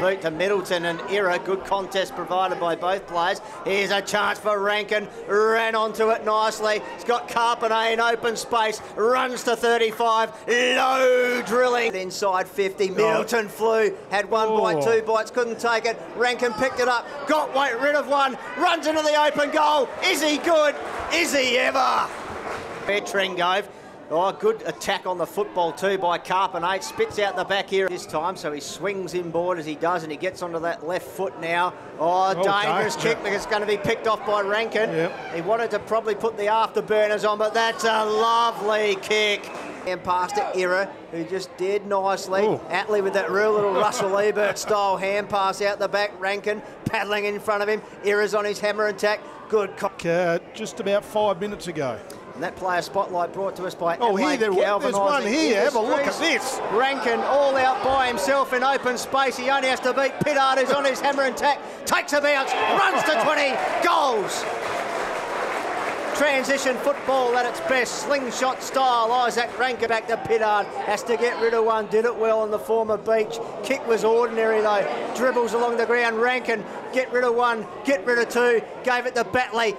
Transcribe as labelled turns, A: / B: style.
A: boot to Middleton and Ira. Good contest provided by both players. Here's a chance for Rankine. Ran onto it nicely. He's got Carpenter in open space. Runs to 35. Low drilling. Inside 50. Middleton flew. Had one
B: Oh.
A: bite, two bites. Couldn't take it. Rankine picked it up. Got weight rid of one. Runs into the open goal. Is he good? Is he ever? Fair Trengove. Oh, good attack on the football too by Carpenter. Spits out the back here this time, so he swings inboard as he does, and he gets onto that left foot now. Oh, dangerous
B: danger.
A: kick because it's going to be picked off by Rankine.
B: Yep.
A: He wanted to probably put the afterburners on, but that's a lovely kick. And past it, Ira, who just did nicely.
B: Ooh.
A: Atley with that real little Russell Ebert style hand pass out the back. Rankine paddling in front of him. Ira's on his hammer attack. Good co-
B: Uh, just about five minutes ago.
A: and that player spotlight brought to us by
B: Oh, here
A: Adelaide
B: there- there's one here. Have a look at this.
A: Rankine all out by himself in open space. He only has to beat Pittard, who's on his hammer and tack. Takes a bounce, runs to 20, goals. Transition football at its best, slingshot style. Izak Rankine back to Pittard. Has to get rid of one. Did it well in the former beach. Kick was ordinary though. Dribbles along the ground. Rankine get rid of one, get rid of two. Gave it to Batley.